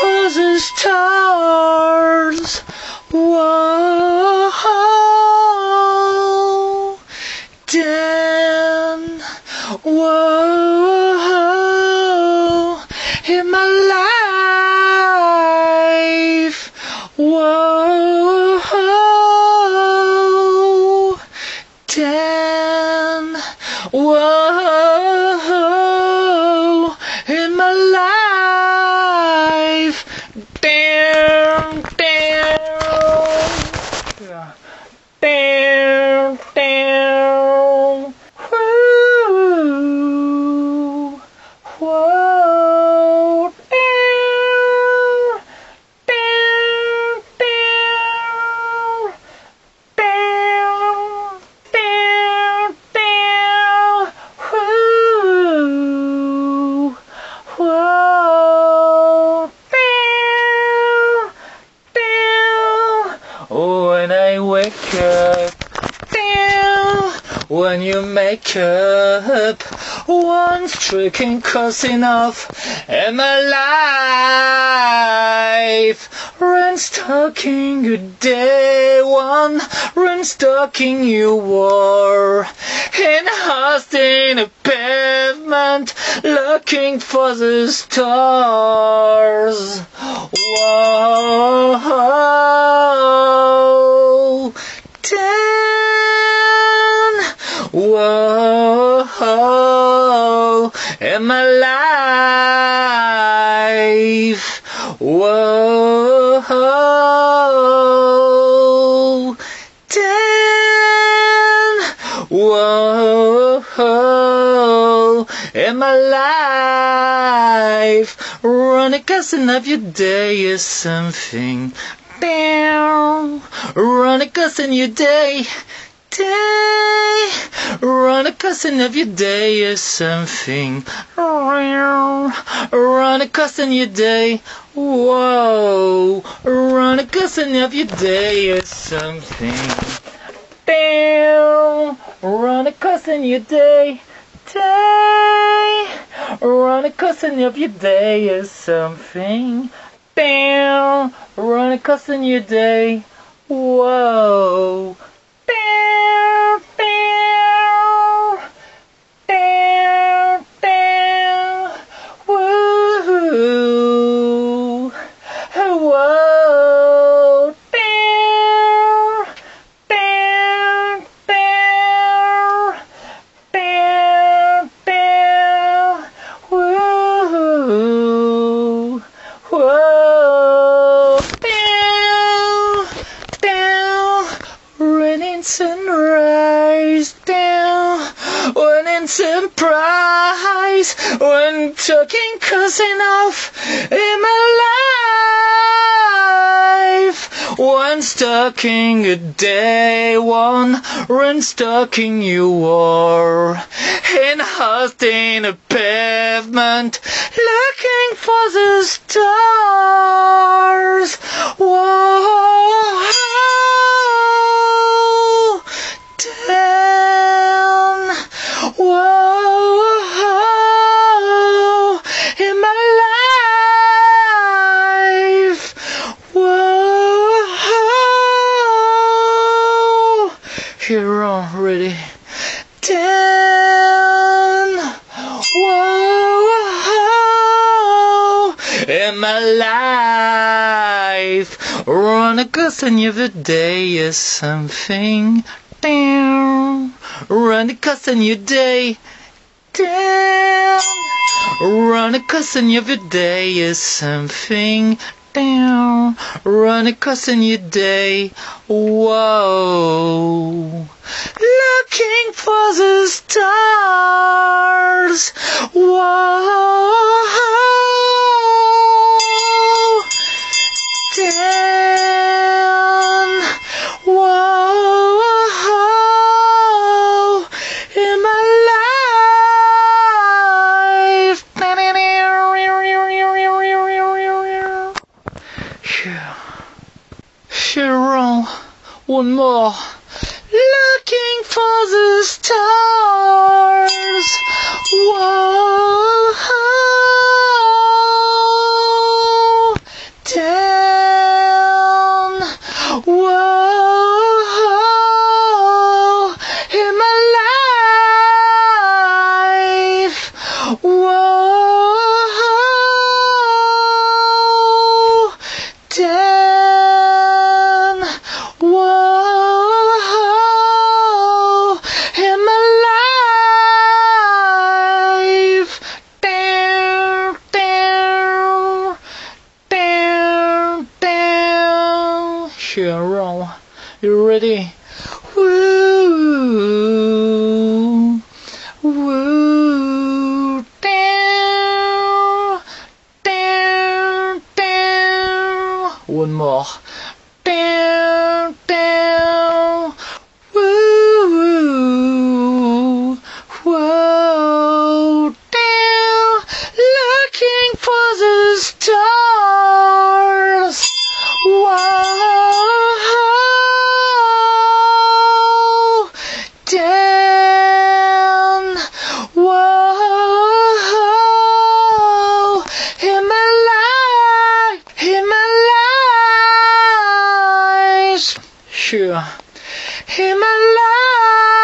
the stars. Whoa, then, whoa, down, When you make up, one stricken cousin of and my life. Run stalking you day one, run stalking you war. In house in a pavement, looking for the stars. Whoa, whoa, in my life. Whoa, down, whoa, in my life. Run a of your day is something down. Run a your day. Day. Run a cousin of your day is something. Run a cousin your day. Whoa. Run a cousin of your day is something. Down. Run a cousin your day. Day. Run a cousin of your day is something. Down. Run a cousin your day. Whoa. Surprise, when talking cousin off in my life. One stalking a day one, run stalking you are. In in a pavement, looking for the stars. Whoa, down, whoa, in my life. Whoa, here already. Down, whoa, in my life. Of the day is something down. Run a cousin your day down. Of your day is something down. Run a cousin your day. Whoa. Looking for the stars. Whoa. Roll. You ready? Woo, woo, down, down, down. One more. him alive.